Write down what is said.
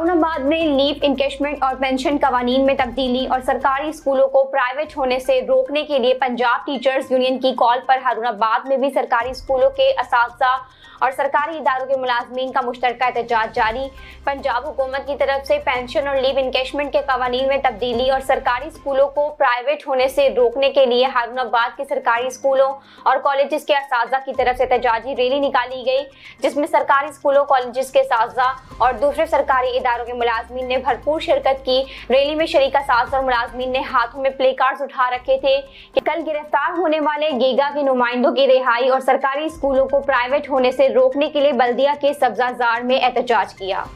हारूनाबाद में लीव इंकेशमेंट और पेंशन कवानीन में तब्दीली और सरकारी स्कूलों को प्राइवेट होने से रोकने के लिए पंजाब टीचर्स यूनियन की कॉल पर हारूनाबाद में भी सरकारी स्कूलों के इस और सरकारी इदारों के मुलाजमीन का मुश्तर एहतजाज जारी। पंजाब हुकूमत की तरफ़ से पेंशन और लीव इंकेशमेंट के कवानीन में तब्दीली और सरकारी स्कूलों को प्राइवेट होने से रोकने के लिए हारूनाबाद के सरकारी स्कूलों और कॉलेज के इस की तरफ़ से एहतजाजी रैली निकाली गई, जिसमें सरकारी स्कूलों कॉलेज के साजा और दूसरे सरकारी इदारों के मुलाजमीन ने भरपूर शिरकत की। रैली में शरीक साज और मुलाजमीन ने हाथों में प्ले कार्ड उठा रखे थे। कि कल गिरफ़्तार होने वाले गीगा के नुमाइंदों की रिहाई और सरकारी स्कूलों को प्राइवेट होने से रोकने के लिए बल्दिया के सब्जाजार में एहतजाज किया।